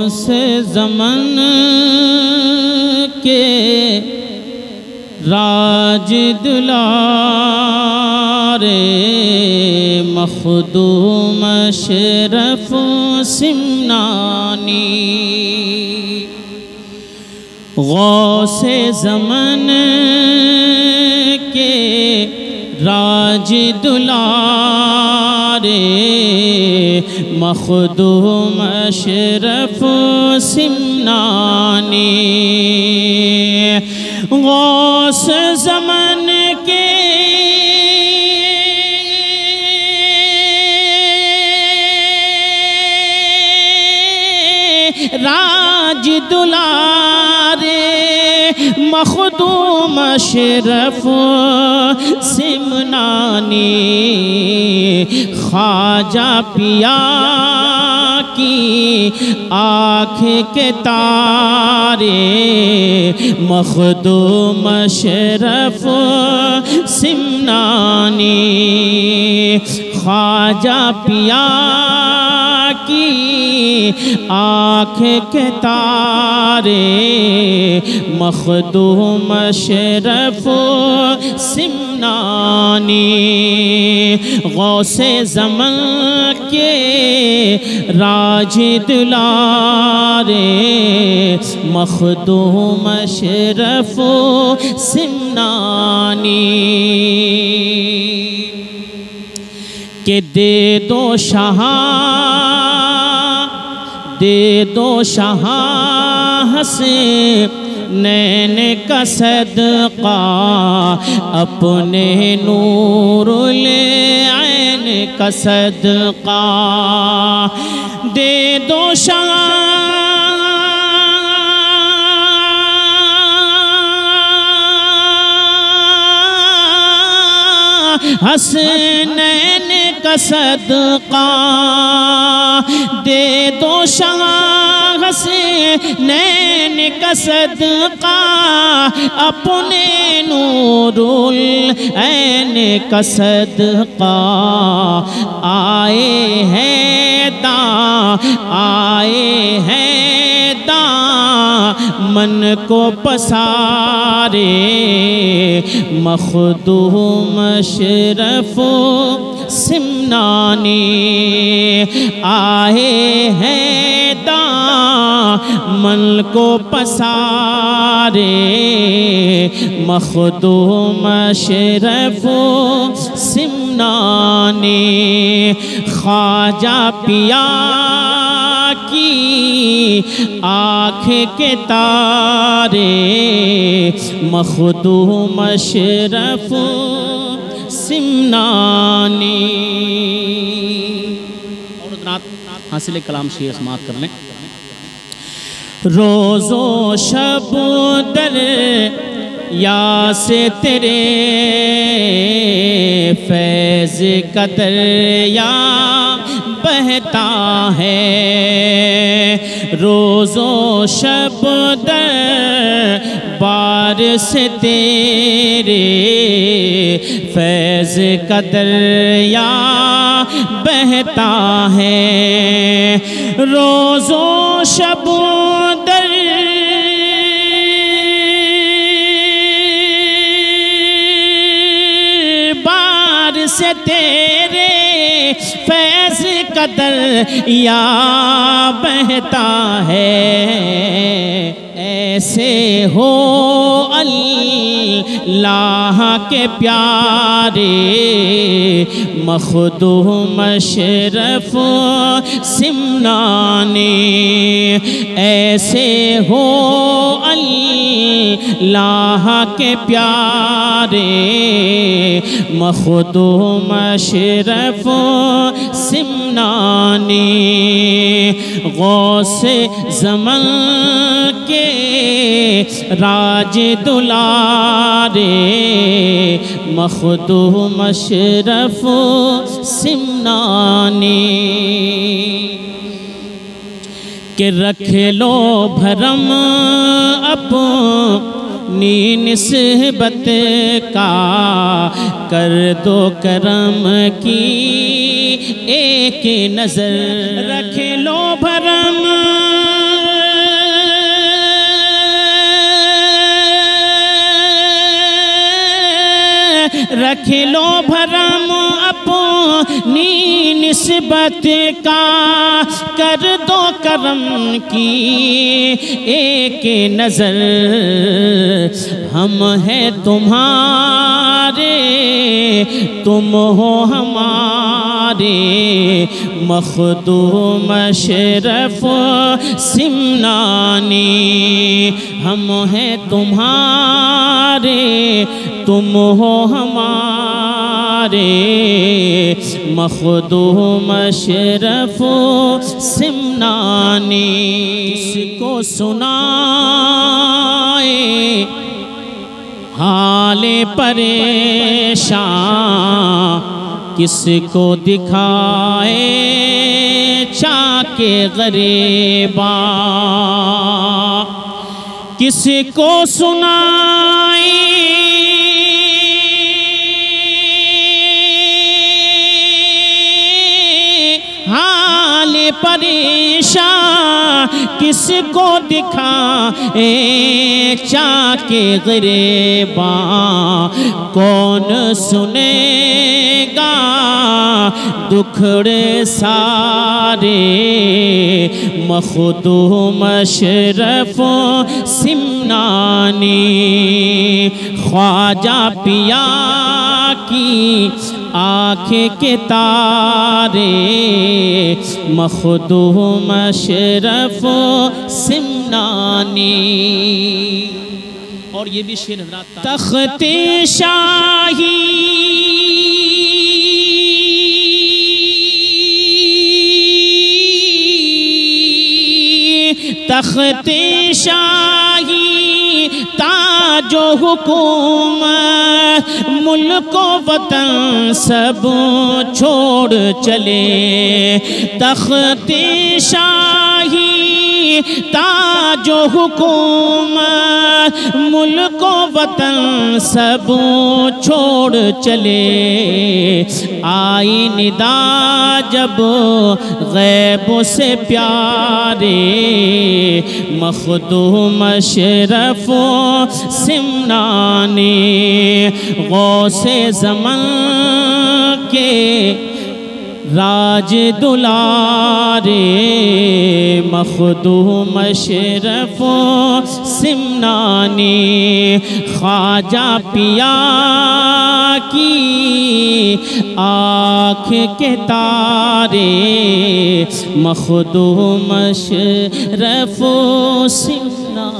गौस जमन के राज दुलारे मखदूम शरफ सिमनानी। गौस जमन के राज दुलारे मखदूम अशरफ सिमनानी गौस जमन के राज दुलारे मखदूम शरफ सिमनानी ख्वाजा पिया की आँख के तारे मखदूम शरफ सिमनानी ख्वाजा पिया की आँख के तारे, मखदूम शरफ सिमनानी, गौसे जमन के राज दुलारे मखदूम शरफ सिमनानी। के दे दो शाह दे दो शाह हसे नैन का अपने नूर ले कसद का दे दो शाह हसनैन का दे दो शाह नैन का अपने नूरुल ऐन का आए हैं दा, आए हैं मन को पसारे, मखदूम शरफ सिमनानी, आए हैं दा मन को पसारे, मखदूम शरफ सिमनानी, ख्वाजा पिया आँख के तारे मखदूम शरफ सिमनानी। हासिल कलाम शेर समाप्त कर लें। रोज़ो शब दर या से तेरे, फैज़ कदर या बहता है। रोज़ो शब बार से तेरे फैज़ कदर या बहता है। रोज़ो शब या बहता है। ऐसे हो अल्लाह के प्यारे, मखदूम शरफ सिमनानी ऐसे हो अल्लाह के प्यारे, मखदूम शरफ सिमनानी गौस जमन के राज दुलारे, मखदूम शरफ सिमनानी। के रख लो भरम अपनी निस्बत का, कर दो करम की एक नज़र। रख लो भरम निस्बत का कर दो करम की। एक नज़र हम हैं तुम्हारे, तुम हो हमारे। मखदूम शरफ सिमनानी, हम हैं तुम्हारे, तुम हो हमारे। मखदूम शरफ सिमनानी किसको सुनाए? हाल परेशान किसको दिखाए? चाके गरीबा किसको सुनाए? परेशान, किसको दिखा ए चाके गरीबा? कौन सुनेगा दुखड़े सारे? मखदूम अशरफ सिमनानी, ख्वाजा पिया की आँखें के तारे मखदूम अशरफ सिमनानी। और ये भी शेर तख्त शाही। तख्ते शाही। ताजो हुकुम मुल्क वतन सब छोड़ चले। तख्ती शाही ताजो हुकुम, मुल्क वतन सब छोड़ चले। आई निदा जब गैब से प्यारे, मखदूम शरफ सिमनाने गौ से जमन के राज दुलारे मखदूम शरफ सिमनानी ख्वाजा पिया की आँख के तारे मखदूम शरफ सिमनानी।